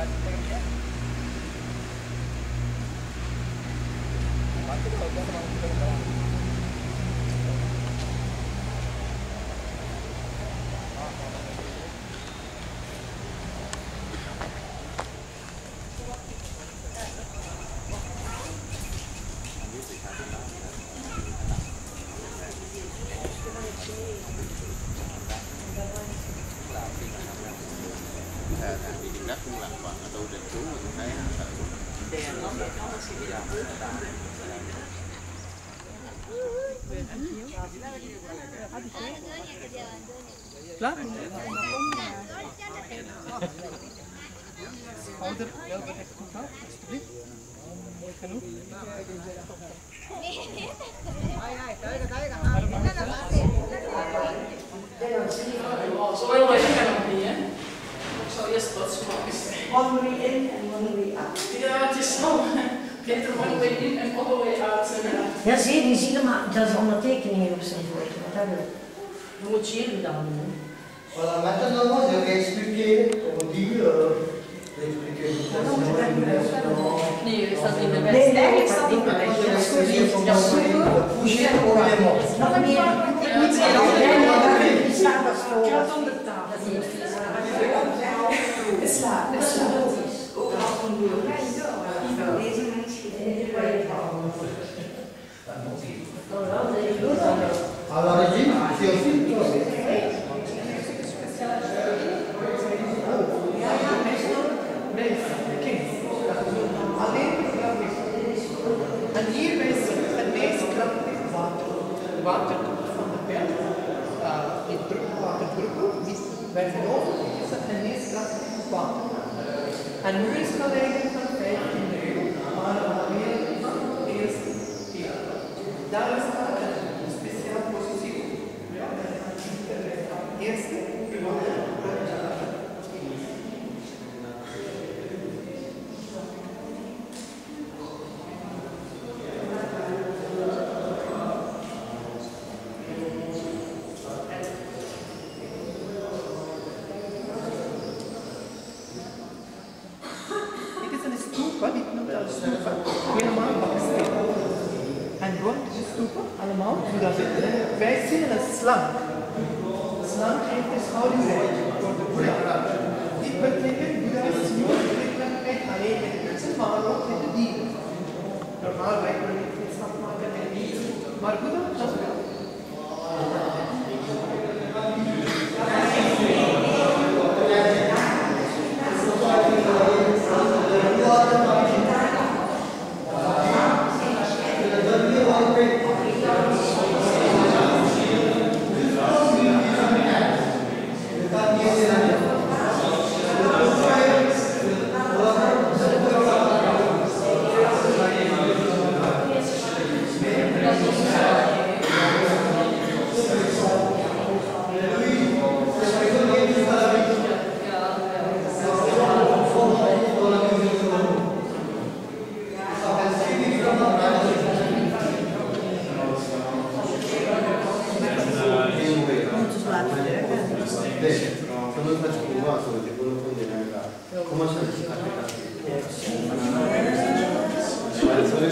Terima kasih telah! thì dùng đất cũng làm bằng tu trình xuống mình thấy nó tự lớp. Zal eerst wat. One way in and one way out. Ja, het is zo. Beter one way in en all the way out. Ja, zie je, die zie je maar, dat is allemaal tekeningen op zijn foto. Wat hebben we? Dat moet je hier dan doen. Voilà, maintenant, je vais expliquer, on dit, euh. Nee, is dat in de Nee, nee, Eigenlijk staat niet het Je de wet. comment bouger au moment. Nog een keer. Niet meer dan jij, maar die staat als voor. Krat onder de tafel. Dat is Is laat, is laat. Overal van doen. Deze mensen die bij je chose. Alleen En hierbij is het meest krachtig water. De water komt van de berg uh, in waterbruggel. Bij zijn ogen is het het meest And who is collecting from faith in you, one of the is here. That is Buddha said, very similar slang. Slang is how you write for the Buddha. In particular, Buddha is used frequent and awakened. It's a marlock with a deal. The marlock with a deal. Marbuddha just でその人たちはその自分の本でなんかコマーシャルに使ってたっていう。それ